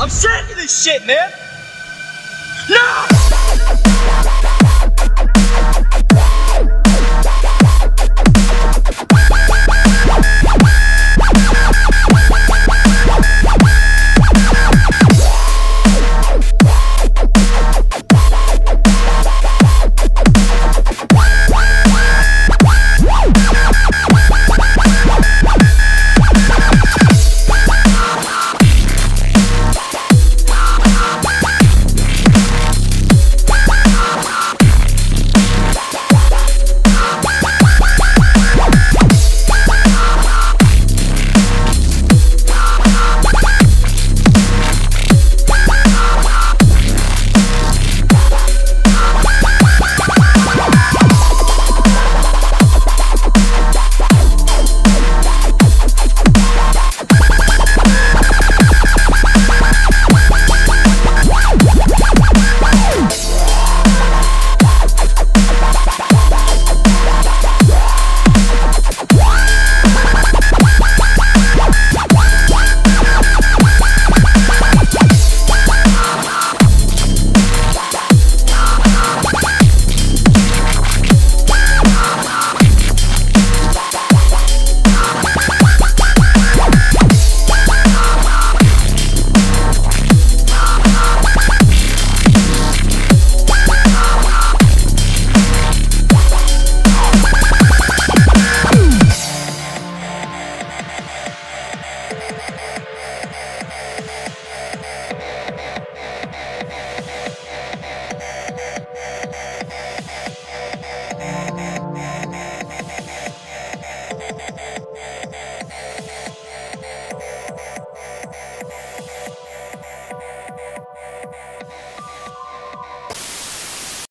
I'm sick of this shit, man. No!